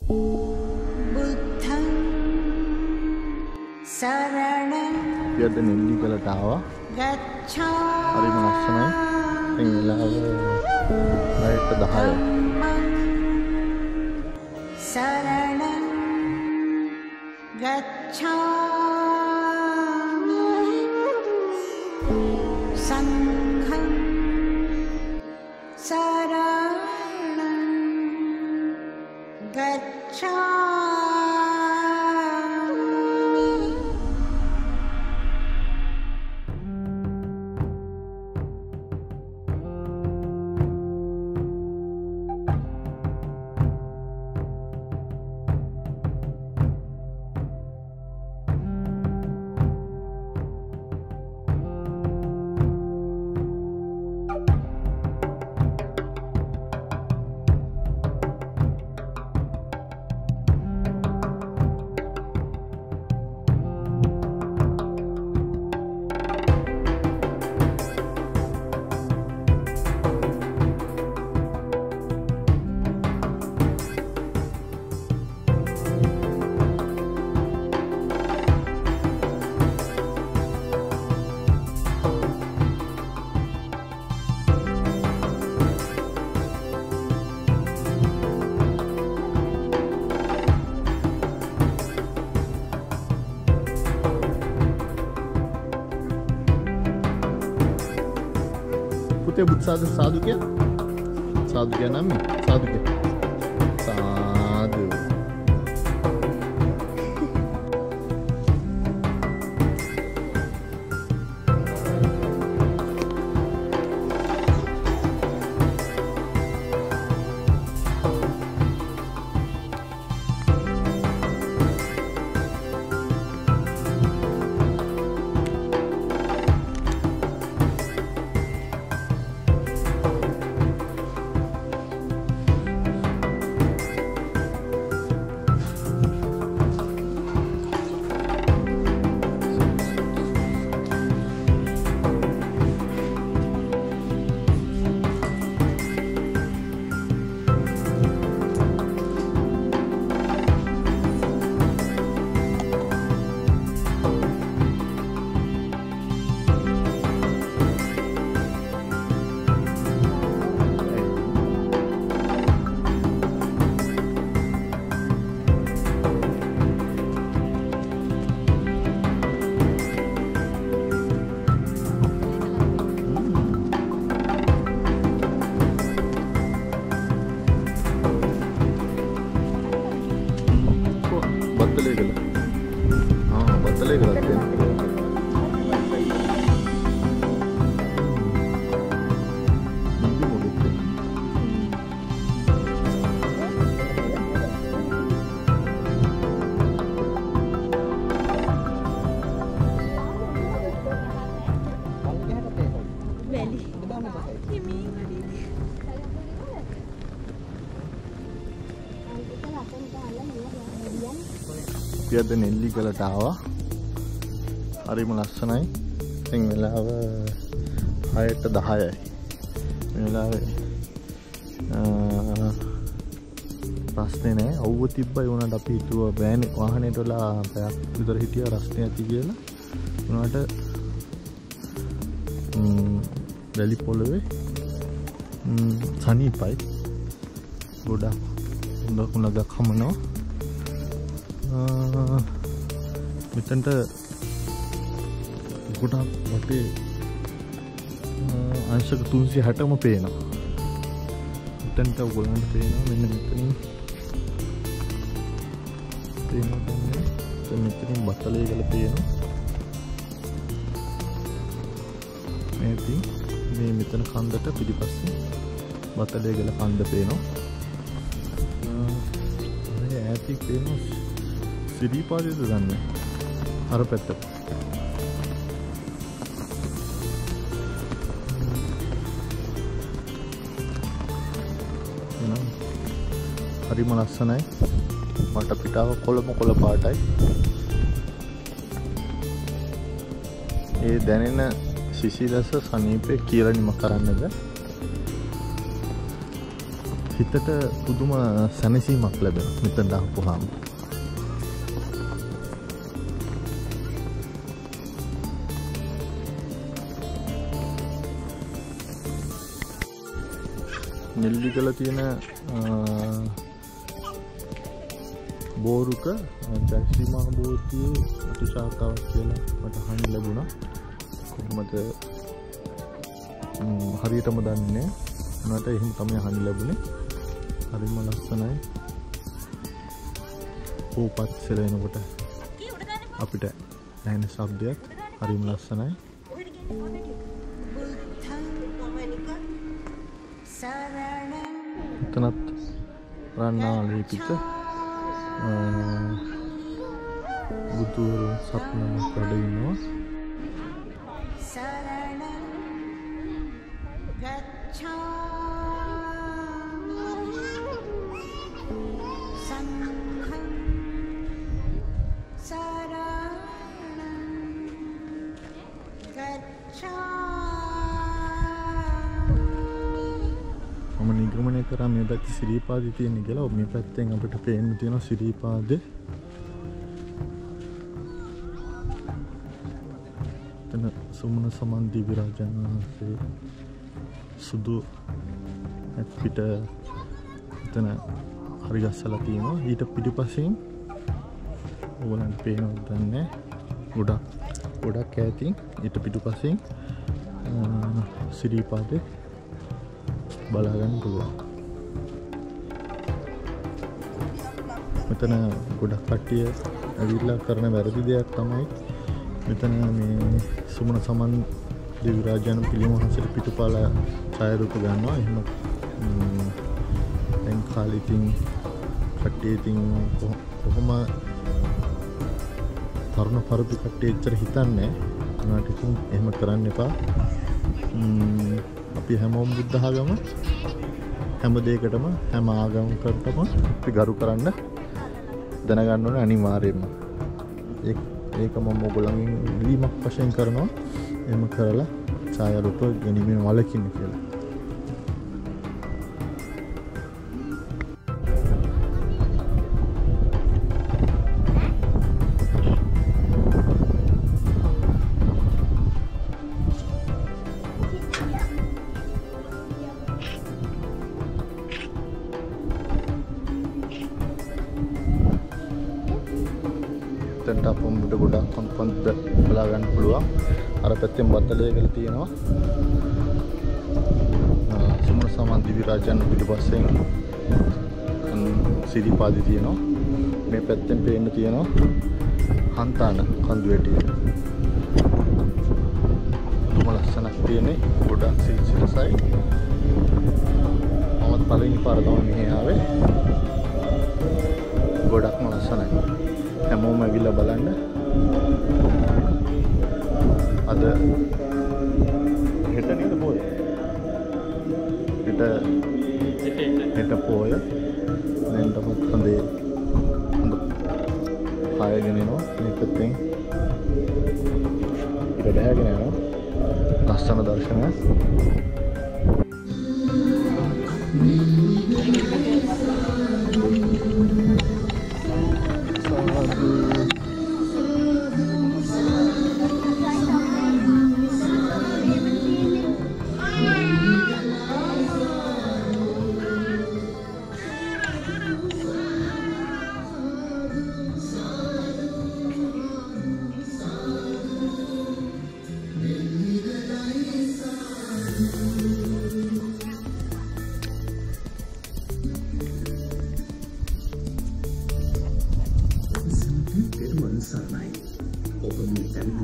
බුද්ධං සරණං අපි අද නෙල්ලි ගලට ආවා. හරිම ලස්සනයි. ගච්ඡාමි දැන් වෙලාව 9ට 10යි. ධම්මං සරණං ගච්ඡාමි සංඝං good job. පුතේ බුත් සාදු සාදු කිය. සාදු කිය නම් සාදු කිය. සාදු. අපි අද නෙල්ලි ගලට ආවා. හරිම ලස්සනයි. දැන් වෙලාව 6ට 10යි. මේ වෙලාවේ අ, ප්‍රශ්නේ නෑ. අවුව තිබ්බයි උනට අපි හිතුවා බෑනේ වාහනේට වෙලා පැයක් විතර හිටියා රස්නේ ඇති කියලා. උනාට ම්ම් වැලි පොළවේ ම්ම් සනීපයි. ගොඩක් හොඳ කුණගක් හමනවා. ආ, මෙතනට ගොඩක් වටේ ආ, අංශක 360ම පේනවා. මෙතනට ඔයගොල්ලන්ට පේනවා මෙන්න මෙතනින් පේනවා තමයි. දැන් මෙතනින් බත්තලේ ගල පේනවා. මේ ඉතින් මේ මෙතන කන්දට පිටිපස්සේ බත්තලේ ගල කන්ද පේනවා. ආ, මේ ඈතින් පේනවා සිරිපාදේද දන්නේ අර පැත්තට එහෙනම් හරිම ලස්සනයි මට පිටාව කොළම කොළ පාටයි. ඒ දැනෙන සිසිලස සනීපය කියලා නිම කරන්නද? හිතට පුදුම සැනසීමක් ලැබෙන මෙතන දාපුහාම නෙල්ලි කළ තියෙන බෝරුක ජැක්සිමා බෝතියේ අටි ශාකාවක් කියලා මට හනි ලැබුණා. කොහොමද? හරියටම දන්නේ නට එහෙම තමයි හනි ලැබුණේ. හරිම ලස්සනයි. පූපත් සෙලෙනකොට අපිට ඇහෙන ශබ්දයක් හරිම ලස්සනයි. එතනත් රන්නා ලේපිත බුදුවරුන් සප්නමක් වැඩ ඉන්නවා. සරණං ගච්ඡාමි පැත්ති සිරීපාදි තියෙන කියලා මේ පැත්තෙන් අපිට පේන්න තියෙන සිරීපාද. එතන සුමන සමන් දිවිරාජන් වහන්සේ සුදු ඇත්පිට එතන හරිගස්සලා තියෙනවා. ඊට පිටිපසින් ඕගලන්ට පේනවද දන්නේ ගොඩක් ගොඩක් ඈතින් ඊට පිටුපසින් සිරීපාදේ බලාගන්න පුළුවන්. මෙතන ගොඩක් කට්ටිය ඇවිල්ලා කරන වැරදි දෙයක් තමයි. මෙතන මේ සුමන සමන් දෙවිරාජාන පිළිම වහන්සේට පිටුපාල ඡායාරූප ගන්නවා. එහෙම ම්, දැන් කාලේ ඉතින් කට්ටිය ඉතින් කොහ- කොහොම තරුණ පරදු කට්ටිය එච්චර හිතන්නේ උනාට ඉතින් එහෙම කරන්න එපා. ම්, අපි හැමෝම බුද්ධ ආගම. හැම දෙයකටම හැම ආගමකටම අපි ගරු කරන්න. දැනගන්න ඕනේ අනිවාර්යයෙන්ම. ඒක ඒක මම ඔයගොල්ලන්ගෙන් ඉල්ලීමක් වශයෙන් කරනවා. එහෙම කරලා ඡායාරූප ගැනීමෙන් වළකින්න කියලා. එතනට අපොම්බට ගොඩක් කොන්පන්ද බලා ගන්න පුළුවන්. අර පැත්තෙන් බත්තලය කියලා තියෙනවා. ආ, සුමන සමන් දිවි රාජන් පිටිපස්සෙන් අන් සිරිපාදි තියෙනවා. මේ පැත්තෙන් පේන්න තියෙනවා හන්තාන කඳු වැටිය තුම ලස්සනක් තියෙන්නේ ගොඩක් සිරිසිරසයි මමත් පළවෙනි පාර තමයි මෙහි ආවේ. ගොඩක්ම ලස්සනයි හැමෝම ඇවිල්ලා බලන්න. අද හෙට නේද පොය? හෙට හෙට පොය. දැන් තමත් හොඳේ හොඳ පායගෙන එනවා මේ පැත්තෙන් ඊට බැහැගෙන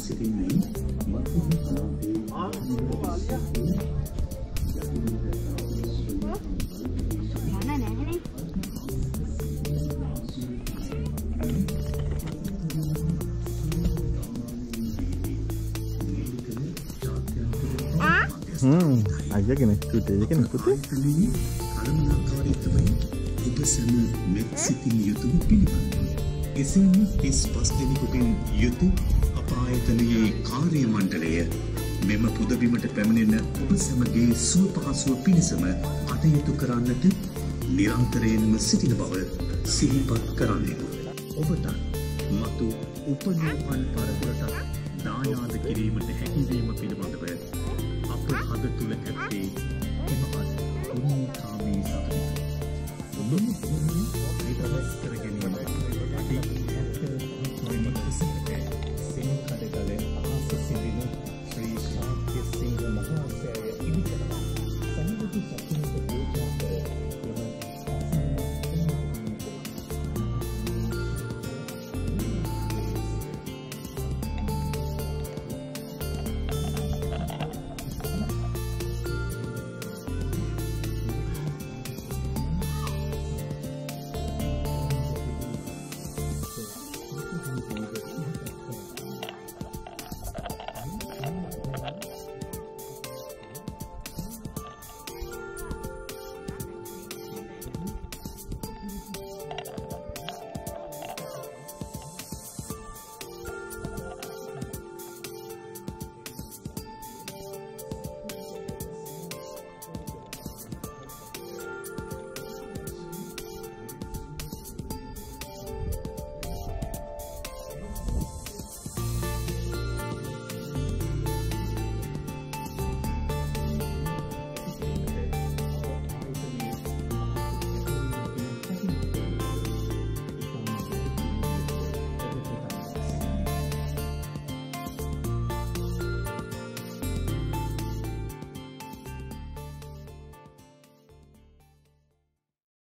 මේ දැනගෙන සිටින්නේ මත්තුහි අනාපේ හ්ම් අයියගෙන තුටේ එකන පුතේ ආයතනයේ කළමනාකාරීත්වයෙන් ඔබ සැම මෙත් සිතින් යුතුව පිළිගන්නවා. එසේම තිස් පස් දෙනෙකුගෙන් යුතු අප ආයතනයේ කාර්ය මණ්ඩලය මෙම පුදබිමට පැමිණෙන ඔබ සැමගේ සුව පහසුව පිණිසම කටයුතු කරන්නට නිරන්තරයෙන්ම සිටින බව සිහිපත් කරන්නෙමු. ඔබට මතු උපනෝපන් පරපුරටත් දායාද කිරීමට හැකිවීම පිළිබඳව අප හද තුළ ඇත්තේ එමහත් පුණ්‍යකාමී සතුටකි. ඔබම පුණ්‍ය